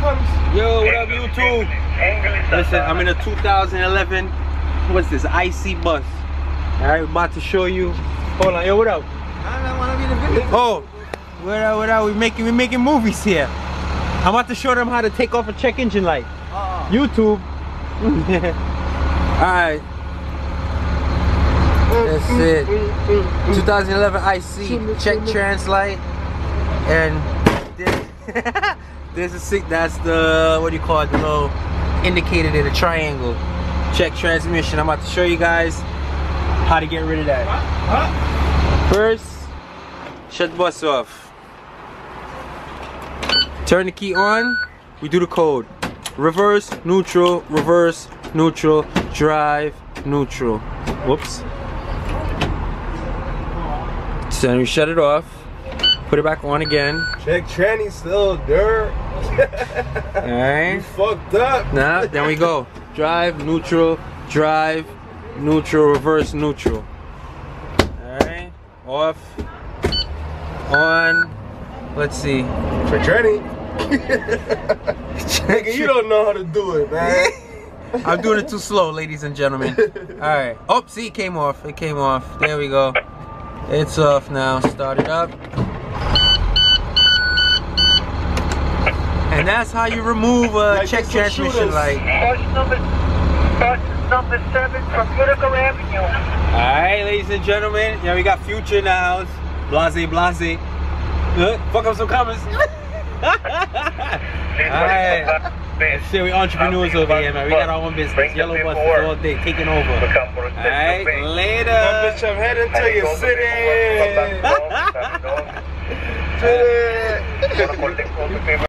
comes. Yo, what up, YouTube? Listen, I'm in a 2011. What's this? IC bus. All right, about to show you. Hold on, yo, what up? Oh, what up? What up? We making we making movies here. I'm about to show them how to take off a check engine light. YouTube. All right. That's it. 2011 IC check trans light, and this, this is sick. That's the what do you call it? The little indicator there, the triangle. Check transmission. I'm about to show you guys how to get rid of that. First, shut the bus off. Turn the key on. We do the code. Reverse, neutral, reverse, neutral, drive, neutral. Whoops. So then we shut it off. Put it back on again. Check tranny still dirt. Alright. You fucked up. Now, then we go. Drive, neutral, drive, neutral, reverse, neutral. Alright. Off. On. Let's see. Check tranny. Nigga, you don't know how to do it, man. I'm doing it too slow, ladies and gentlemen. Alright. Oh, see, it came off. It came off. There we go. It's off now. Start it up. And that's how you remove a Like check transmission shooters. light. Bus number, bus number seven from Utica Avenue. Alright, ladies and gentlemen. Yeah, we got Future in the house. Blase, blase. Uh, fuck up some comments. Alright. Shit, we entrepreneurs over here, man. We got our own business. Yellow buses all day, taking over. Alright, later. bitch, I'm heading to your city. City. City.